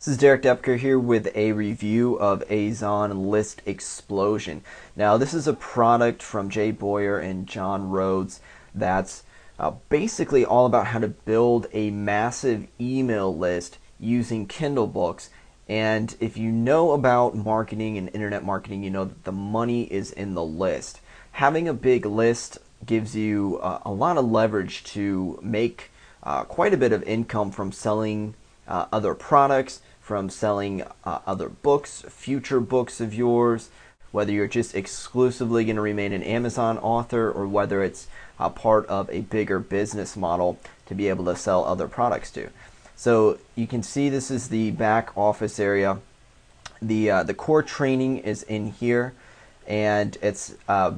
This is Derek Doepker here with a review of Azon List Explosion. Now, this is a product from Jay Boyer and John Rhodes that's uh, basically all about how to build a massive email list using Kindle books. And if you know about marketing and internet marketing, you know that the money is in the list. Having a big list gives you uh, a lot of leverage to make uh, quite a bit of income from selling uh, other products from selling uh, other books, future books of yours, whether you're just exclusively going to remain an Amazon author or whether it's a part of a bigger business model to be able to sell other products to. So you can see this is the back office area. The, uh, the core training is in here and it's uh,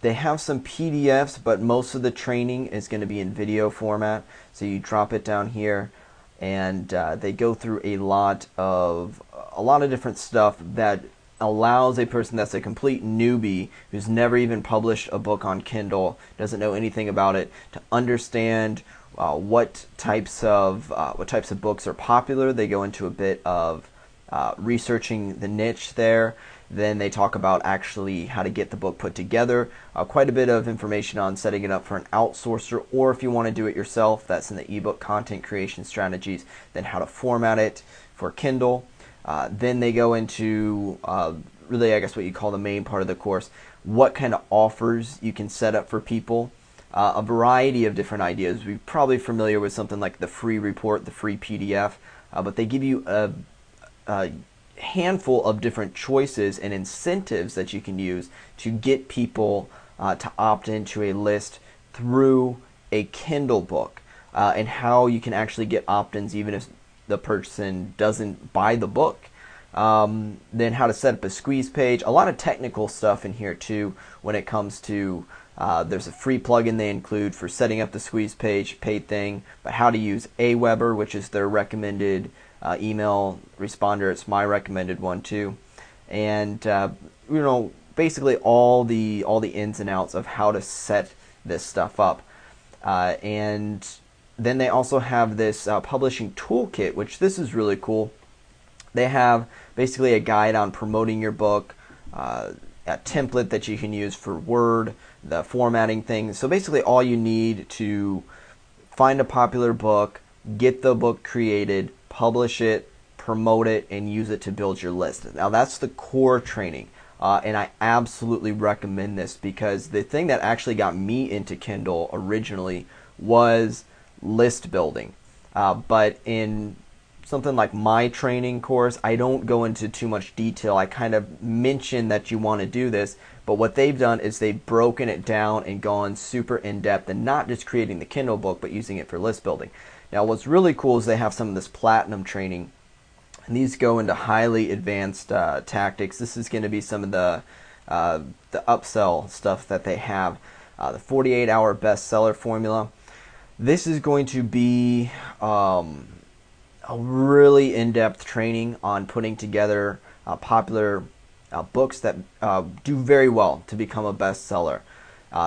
they have some PDFs, but most of the training is going to be in video format. So you drop it down here and uh, they go through a lot of a lot of different stuff that allows a person that's a complete newbie who's never even published a book on Kindle, doesn't know anything about it, to understand uh, what types of uh, what types of books are popular. They go into a bit of uh, researching the niche there. Then they talk about actually how to get the book put together. Uh, quite a bit of information on setting it up for an outsourcer, or if you want to do it yourself, that's in the ebook content creation strategies. Then how to format it for Kindle. Uh, then they go into uh, really, I guess, what you call the main part of the course. What kind of offers you can set up for people. Uh, a variety of different ideas. We're probably familiar with something like the free report, the free PDF, uh, but they give you a, a handful of different choices and incentives that you can use to get people uh, to opt into a list through a Kindle book uh, and how you can actually get opt ins even if the person doesn't buy the book. Um, then how to set up a squeeze page. A lot of technical stuff in here too when it comes to uh, there's a free plugin they include for setting up the squeeze page, paid thing, but how to use Aweber, which is their recommended uh, email responder. It's my recommended one too, and uh, you know basically all the all the ins and outs of how to set this stuff up, uh, and then they also have this uh, publishing toolkit, which this is really cool. They have basically a guide on promoting your book, uh, a template that you can use for Word, the formatting thing. So basically, all you need to find a popular book, get the book created, publish it, promote it, and use it to build your list. Now, that's the core training. Uh, and I absolutely recommend this because the thing that actually got me into Kindle originally was list building. Uh, but in something like my training course, I don't go into too much detail. I kind of mention that you want to do this, but what they've done is they've broken it down and gone super in depth and not just creating the Kindle book, but using it for list building. Now, what's really cool is they have some of this platinum training, and these go into highly advanced uh, tactics. This is going to be some of the uh, the upsell stuff that they have. Uh, the 48 hour bestseller formula. This is going to be um, a really in depth training on putting together uh, popular uh, books that uh, do very well to become a bestseller.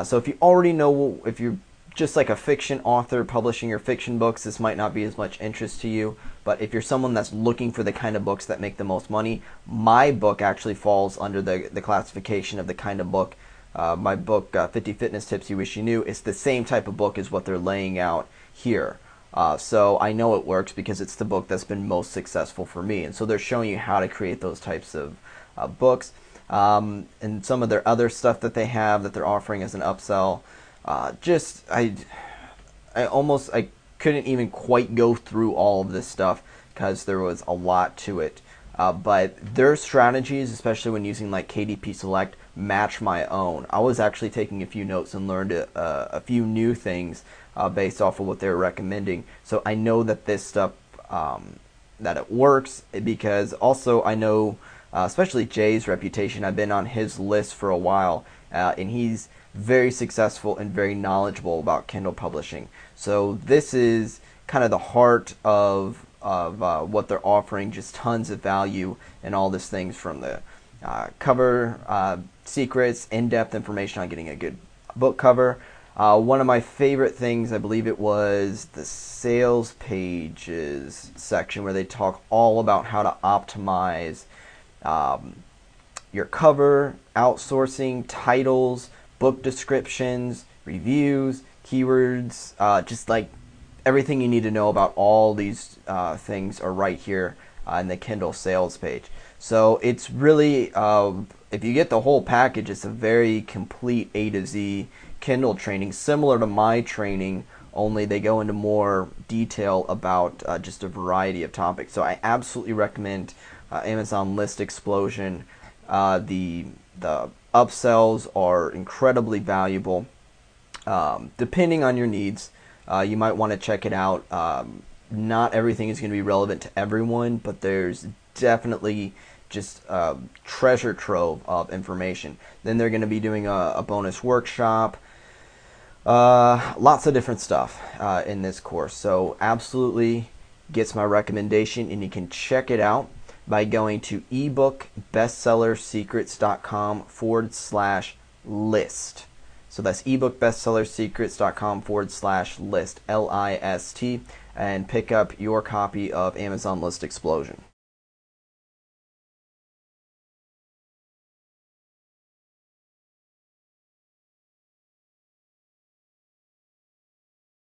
so if you already know, if you're just like a fiction author publishing your fiction books, this might not be as much interest to you. But if you're someone that's looking for the kind of books that make the most money, my book actually falls under the, the classification of the kind of book. Uh, my book, uh, 50 Fitness Tips You Wish You Knew, it's the same type of book as what they're laying out here. Uh, so I know it works because it's the book that's been most successful for me. And so they're showing you how to create those types of uh, books. Um, and some of their other stuff that they have that they're offering as an upsell uh, just I I almost I couldn't even quite go through all of this stuff because there was a lot to it. Uh, but their strategies, especially when using like KDP Select, match my own. I was actually taking a few notes and learned a, a few new things uh, based off of what they're recommending. So I know that this stuff um, that it works because also I know, uh, especially Jay's reputation. I've been on his list for a while, uh, and he's very successful and very knowledgeable about Kindle publishing. So this is kind of the heart of of uh, what they're offering. Just tons of value and all these things from the uh, cover uh, secrets, in-depth information on getting a good book cover. Uh, one of my favorite things, I believe it was the sales pages section where they talk all about how to optimize um, your cover, outsourcing, titles, book descriptions, reviews, keywords, uh, just like everything you need to know about all these uh, things are right here in the Kindle sales page. So it's really, uh, if you get the whole package, it's a very complete A to Z Kindle training, similar to my training, only they go into more detail about uh, just a variety of topics. So I absolutely recommend uh, Amazon List Explosion. Uh, the the upsells are incredibly valuable. Um, depending on your needs, uh, you might want to check it out. Um, not everything is going to be relevant to everyone, but there's definitely just a treasure trove of information. Then they're going to be doing a, a bonus workshop. Uh, lots of different stuff uh, in this course. So absolutely gets my recommendation, and you can check it out by going to ebookbestsellersecrets.com forward slash list. So that's ebookbestsellersecrets.com forward slash list, L I S T, and pick up your copy of Amazon List Explosion.